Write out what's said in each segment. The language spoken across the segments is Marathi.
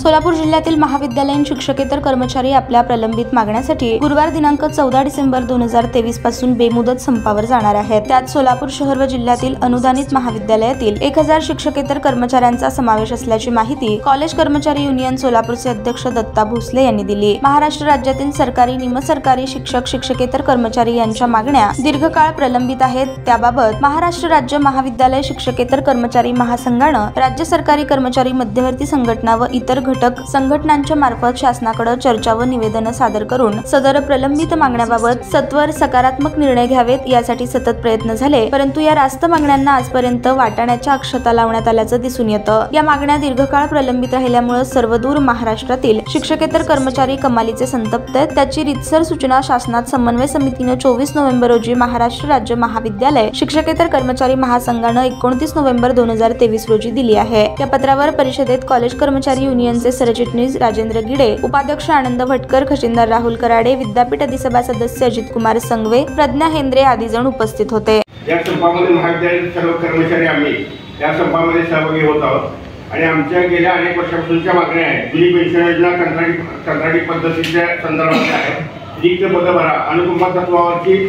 सोलापूर जिल्ह्यातील महाविद्यालयीन शिक्षकेतर कर्मचारी आपल्या प्रलंबित मागण्यासाठी गुरुवार दिनांक चौदा डिसेंबर दोन हजार तेवीसपासून बेमुदत संपावर जाणार आहेत. त्यात सोलापूर शहर व जिल्ह्यातील अनुदानित महाविद्यालयातील एक हजार शिक्षकेतर कर्मचाऱ्यांचा समावेश असल्याची माहिती कॉलेज कर्मचारी युनियन सोलापूरचे अध्यक्ष दत्ता भोसले यांनी दिली. महाराष्ट्र राज्यातील सरकारी निमसरकारी शिक्षक शिक्षकेतर कर्मचारी यांच्या मागण्या दीर्घकाळ प्रलंबित आहेत. त्याबाबत महाराष्ट्र राज्य महाविद्यालय शिक्षकेतर कर्मचारी महासंघानं राज्य सरकारी कर्मचारी मध्यवर्ती संघटना व इतर घटक संघटनांच्या मार्फत शासनाकडे चर्चा व निवेदन सादर करून सदर प्रलंबित मागण्याबाबत सत्वर सकारात्मक निर्णय घ्यावेत यासाठी सतत प्रयत्न झाले. परंतु या रास्त मागण्यांना आजपर्यंत वाटाण्याच्या अक्षता लावण्यात आल्याचं दिसून येतं. या मागण्या दीर्घकाळ प्रलंबित राहिल्यामुळे सर्वदूर महाराष्ट्रातील शिक्षकेतर कर्मचारी कमालीचे संतप्त आहेत. त्याची रितसर सूचना शासनात समन्वय समितीनं चोवीस नोव्हेंबर रोजी महाराष्ट्र राज्य महाविद्यालय शिक्षकेतर कर्मचारी महासंघानं एकोणतीस नोव्हेंबर दोन हजार तेवीस रोजी दिली आहे. या पत्रावर परिषदेत कॉलेज कर्मचारी युनियन युनियनचे सरचिटणीस राजेंद्र गिडे उपाध्यक्ष आनंद भटकर खजिनदार राहुल कराडे विद्यापीठ अधिसभा सदस्य अजित कुमार संघवे प्रज्ञा हेंद्रे आदी जण उपस्थित होते. या संपामध्ये महाविद्यालयातील सर्व कर्मचारी आम्ही या संपामध्ये सहभागी होत आहोत. आणि आमच्या गेल्या अनेक वर्षापासूनच्या मागण्या आहेत. जुनी पेन्शन योजना कंत्राटी कंत्राटी पद्धतीच्या संदर्भातल्या आहेत. रिक्त पदं भरा अनुकंपा तत्वावरची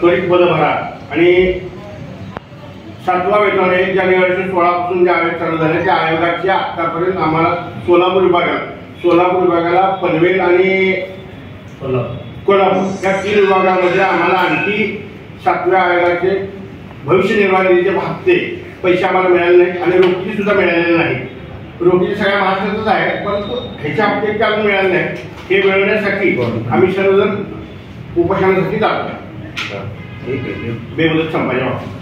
त्वरित पदं भरा आणि सातवा वेतन आहे जानेवारी सोळापासून जे आयोग चालू झाले त्या आयोगाची आतापर्यंत आम्हाला सोलापूर विभागाला सोलापूर विभागाला पनवेल आणि कोल्हापूर या तीन विभागामध्ये आम्हाला आणखी सातव्या आयोगाचे भविष्य निर्वाह निधीचे हप्ते पैसे आम्हाला मिळाले नाहीत आणि रोखी सुद्धा मिळालेले नाही. रोखी सगळ्या महाराष्ट्रातच आहे परंतु ह्याचे हप्ते काय अजून मिळाले नाही हे मिळवण्यासाठी आम्ही सर्वजण उपोषणासाठी जातो बेमुदत बाबतीत.